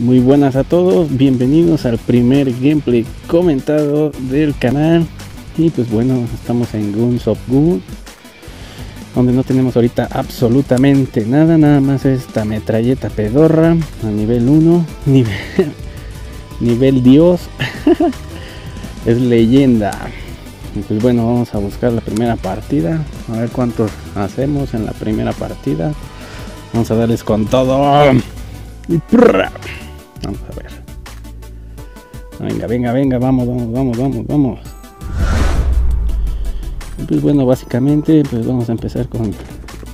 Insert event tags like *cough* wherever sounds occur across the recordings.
Muy buenas a todos, bienvenidos al primer gameplay comentado del canal. Y pues bueno, estamos en Guns of Goon, donde no tenemos ahorita absolutamente nada, nada más esta metralleta pedorra a nivel 1, *laughs* nivel, nivel Dios, *laughs* es leyenda. Y pues bueno, vamos a buscar la primera partida, a ver cuántos hacemos en la primera partida. Vamos a darles con todo. Y. Vamos a ver. Venga, venga, venga, vamos, vamos, vamos, vamos, vamos. Pues bueno, básicamente, pues vamos a empezar con,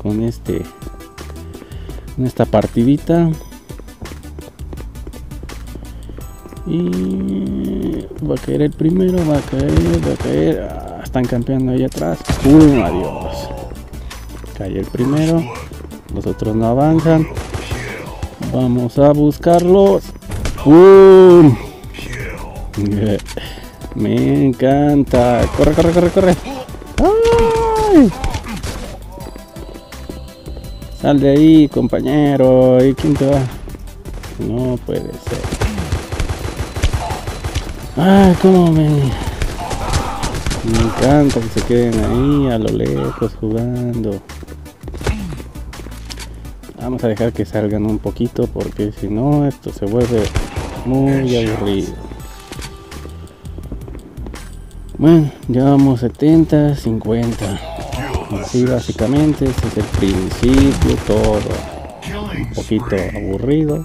con este, con esta partidita. Y va a caer el primero, va a caer, va a caer. Ah, están campeando ahí atrás. ¡Pum! Adiós. Cae el primero. Los otros no avanzan. Vamos a buscarlos. Me encanta. Corre, corre, corre, corre. Sal de ahí, compañero. ¿Y quién te va? No puede ser. Ay, cómo me... Me encanta que se queden ahí a lo lejos jugando. Vamos a dejar que salgan un poquito porque si no esto se vuelve muy aburrido. Bueno, llevamos 70, 50. Así básicamente este es el principio todo. Un poquito aburrido.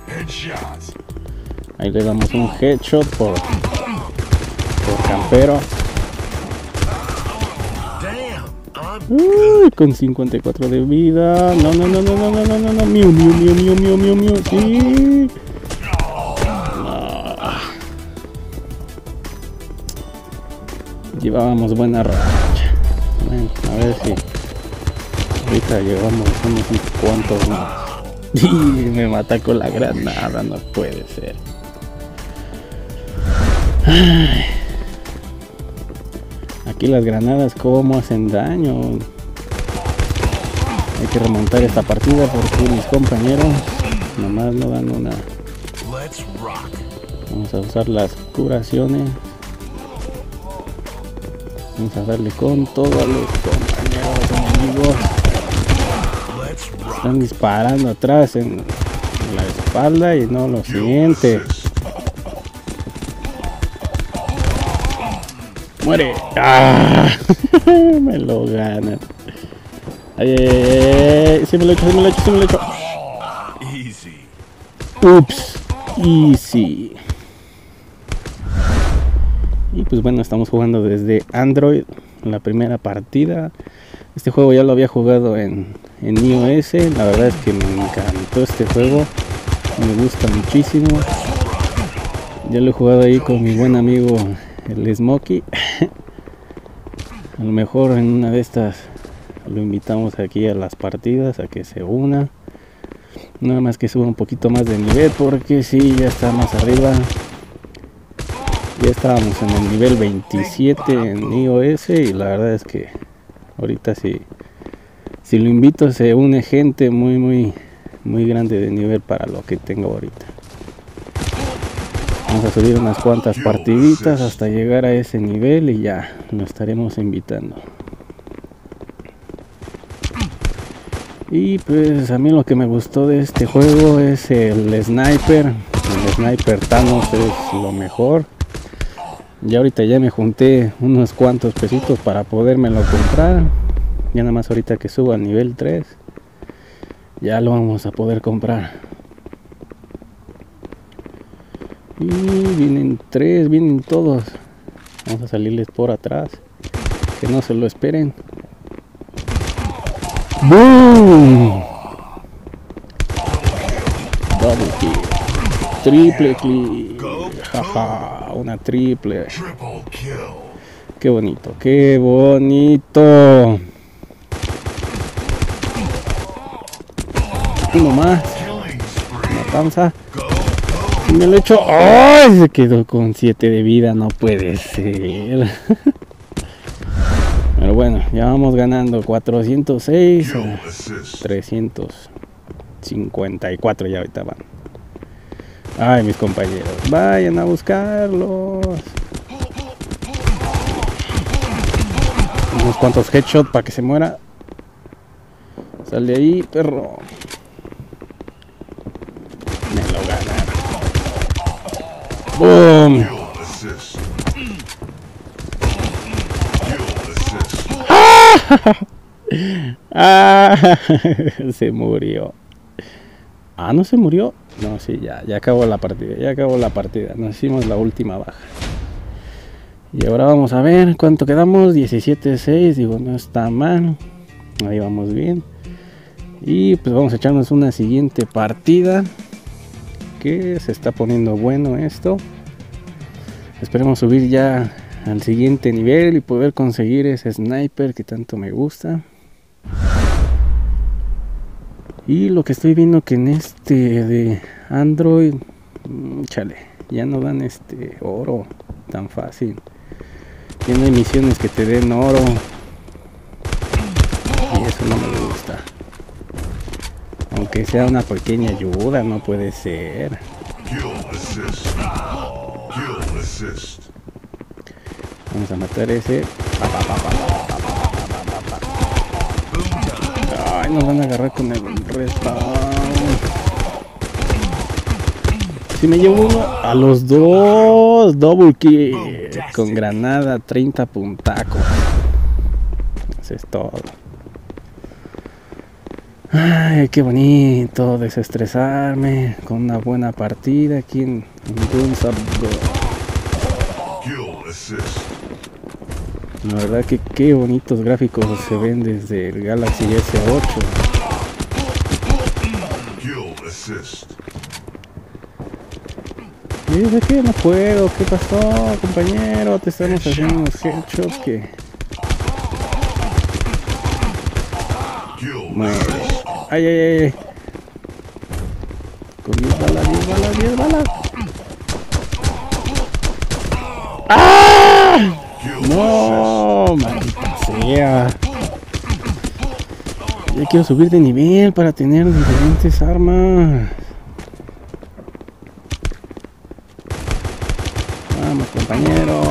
Ahí le damos un headshot por, por campero. Uy, con 54 de vida. No, no, no, no, no, no, no, no, no. Mío, mío, mío, mío, mío, mío, mío. Sí. Llevábamos buena racha. Bueno, a ver si. Ahorita llevamos unos cuantos más. *laughs* Y me mata con la granada, no puede ser. Ay. Aquí las granadas cómo hacen daño. Hay que remontar esta partida porque mis compañeros nomás no dan una. Vamos a usar las curaciones. Vamos a darle con todos los compañeros enemigos. Están disparando atrás en la espalda y no lo siguiente. Muere. ¡Ah! *laughs* me lo ganan. Ay, ay, ay, ay. Sí me lo he hecho, sí me lo he hecho, sí me lo he hecho. Ups. Easy. Y pues bueno, estamos jugando desde Android. La primera partida. Este juego ya lo había jugado en, en iOS. La verdad es que me encantó este juego. Me gusta muchísimo. Ya lo he jugado ahí con mi buen amigo el Smokey. a lo mejor en una de estas lo invitamos aquí a las partidas a que se una. Nada más que suba un poquito más de nivel porque si ya está más arriba. Ya estábamos en el nivel 27 en iOS y la verdad es que ahorita si, si lo invito se une gente muy muy muy grande de nivel para lo que tengo ahorita. Vamos a subir unas cuantas partiditas hasta llegar a ese nivel y ya lo estaremos invitando. Y pues a mí lo que me gustó de este juego es el sniper. El sniper Thanos es lo mejor. Ya ahorita ya me junté unos cuantos pesitos para podérmelo comprar. Ya nada más ahorita que suba al nivel 3. Ya lo vamos a poder comprar. Y vienen tres, vienen todos. Vamos a salirles por atrás. Que no se lo esperen. ¡Boom! Double kill. Triple kill. Jaja, una triple. Qué bonito, qué bonito. Uno más. Matanza. Y me lo he hecho. ¡Ay! Se quedó con 7 de vida. No puede ser. *laughs* Pero bueno, ya vamos ganando 406 a 354 ya ahorita van. Ay, mis compañeros, vayan a buscarlos. Unos cuantos headshots para que se muera. Sal de ahí, perro. Me lo ganaron. ¡Boom! *laughs* ah, *laughs* se murió. Ah, no se murió. No, sí, ya, ya acabó la partida. Ya acabó la partida. Nos hicimos la última baja. Y ahora vamos a ver cuánto quedamos. 17-6. Digo, no está mal. Ahí vamos bien. Y pues vamos a echarnos una siguiente partida. Que se está poniendo bueno esto. Esperemos subir ya al siguiente nivel y poder conseguir ese sniper que tanto me gusta. Y lo que estoy viendo que en este de Android, mm, chale, ya no dan este oro tan fácil. Hay misiones que te den oro. Y eso no me gusta. Aunque sea una pequeña ayuda, no puede ser. Vamos a matar ese. Ay, nos van a agarrar con el respawn. Si me llevo uno a los dos. Double kill. Con granada, 30 puntacos. Eso es todo. Ay, qué bonito desestresarme con una buena partida aquí en, la verdad que qué bonitos gráficos se ven desde el Galaxy S8. Y de que no puedo, ¿qué pasó compañero? Te estamos haciendo unos headshots que... Muere. Ay, ay, ay. Con 10 balas, 10 balas, 10 balas. ¡Ah! No, maldita sea. Ya quiero subir de nivel para tener diferentes armas. Vamos, compañero.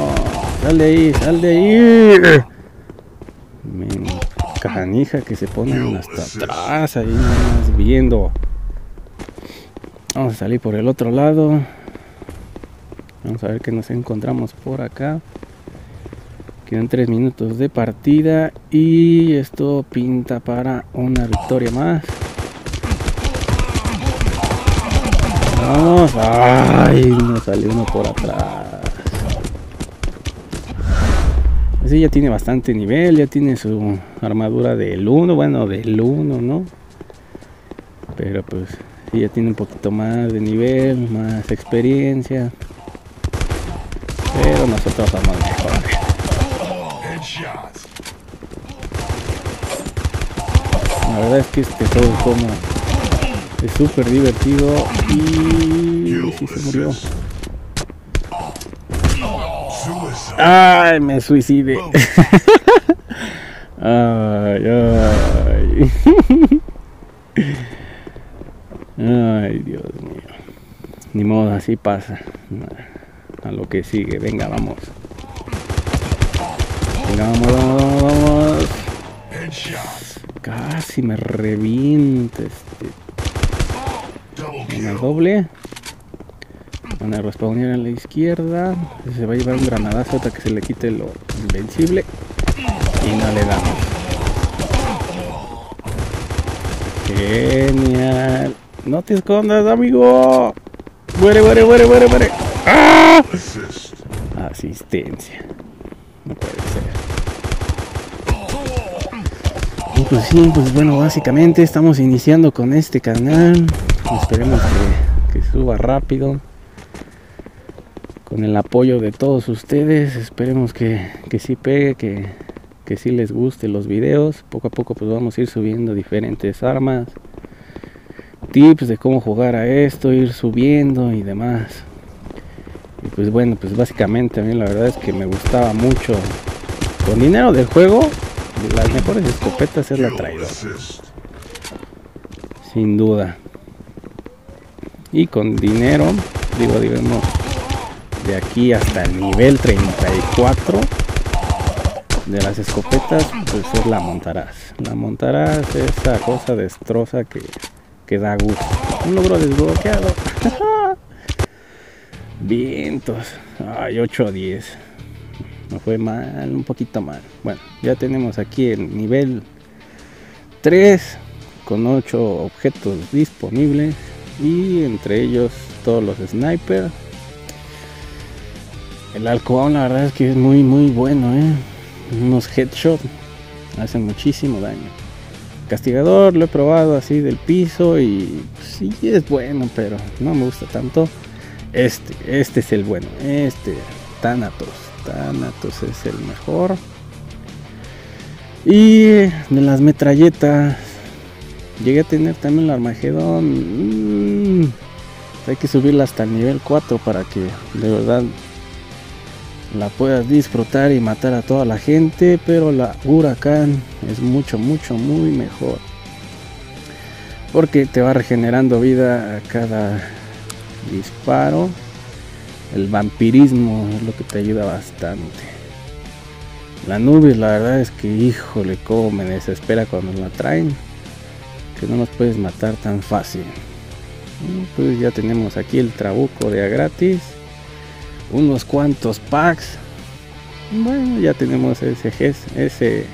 Sal de ahí, sal de ahí. Me canija que se ponen hasta atrás ahí más viendo. Vamos a salir por el otro lado. Vamos a ver qué nos encontramos por acá. Quedan 3 minutos de partida y esto pinta para una victoria más. Vamos. Ay, nos salió uno por atrás. Ese ya tiene bastante nivel, ya tiene su armadura del 1, bueno, del 1, ¿no? Pero pues sí, ya tiene un poquito más de nivel, más experiencia. Pero nosotros vamos mejor. La verdad es que este juego como es súper divertido y si se murió. Ay, me suicide. *laughs* ay, ay. *laughs* ay, Dios mío. Ni modo, así pasa. A lo que sigue. Venga, vamos. Venga, vamos, vamos, vamos. Casi me revienta este. Una doble. Van a respawnear a la izquierda. Se va a llevar un granadazo hasta que se le quite lo invencible. Y no le damos. Genial. No te escondas, amigo. Muere, muere, muere, muere, muere. ¡Ah! Asistencia. Puede ser. Y pues sí, pues bueno, básicamente estamos iniciando con este canal. Esperemos que, que suba rápido. Con el apoyo de todos ustedes. Esperemos que, que sí pegue, que, que sí les guste los videos. Poco a poco pues vamos a ir subiendo diferentes armas. Tips de cómo jugar a esto, ir subiendo y demás. Y pues bueno, pues básicamente a mí la verdad es que me gustaba mucho. Con dinero del juego, las mejores escopetas es la traidor. Sin duda. Y con dinero digo, digamos, de aquí hasta el nivel 34 de las escopetas, pues es la montarás. La montarás esa cosa destroza que, que da gusto. Un logro desbloqueado. *laughs* Vientos. Ay, 8 a 10. No fue mal, un poquito mal. Bueno, ya tenemos aquí el nivel 3 con 8 objetos disponibles y entre ellos todos los snipers. El alcohol la verdad es que es muy muy bueno, ¿eh? unos headshots hacen muchísimo daño. Castigador lo he probado así del piso y sí es bueno, pero no me gusta tanto. Este, este es el bueno, este Thanatos, Thanatos es el mejor. Y de las metralletas, llegué a tener también el Armagedón. Mm, hay que subirla hasta el nivel 4 para que de verdad la puedas disfrutar y matar a toda la gente, pero la huracán es mucho, mucho, muy mejor. Porque te va regenerando vida a cada disparo. El vampirismo es lo que te ayuda bastante. La nube, la verdad es que, híjole, cómo me desespera cuando la traen. Que no nos puedes matar tan fácil. Pues ya tenemos aquí el trabuco de a gratis unos cuantos packs. Bueno, ya tenemos ese, ese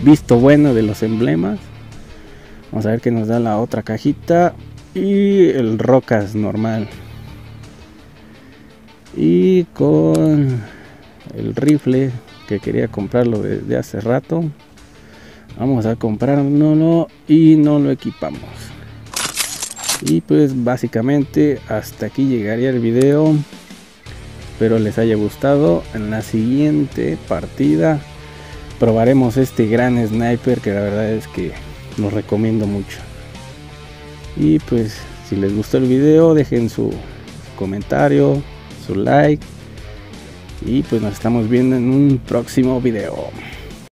visto bueno de los emblemas. Vamos a ver qué nos da la otra cajita. Y el rocas normal. Y con el rifle que quería comprarlo desde hace rato. Vamos a comprárnoslo y no lo equipamos. Y pues básicamente hasta aquí llegaría el video. Espero les haya gustado. En la siguiente partida probaremos este gran sniper que la verdad es que lo recomiendo mucho. Y pues si les gustó el video dejen su comentario, su like. Y pues nos estamos viendo en un próximo video.